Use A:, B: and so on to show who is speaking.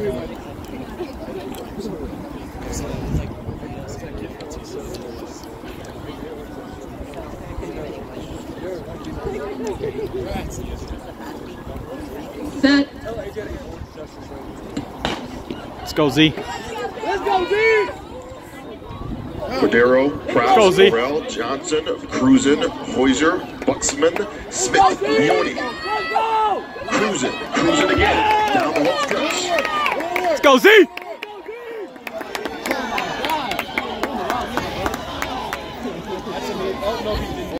A: Set.
B: Let's go, Z.
C: Let's go, Z!
D: Cordero,
B: go,
D: Prowse,
B: Z.
D: Morel, Johnson, Cruzen, Hoyser, Buxman, Smith, Leone.
C: Let's go!
D: Cruzen, Cruzen again,
B: Let's!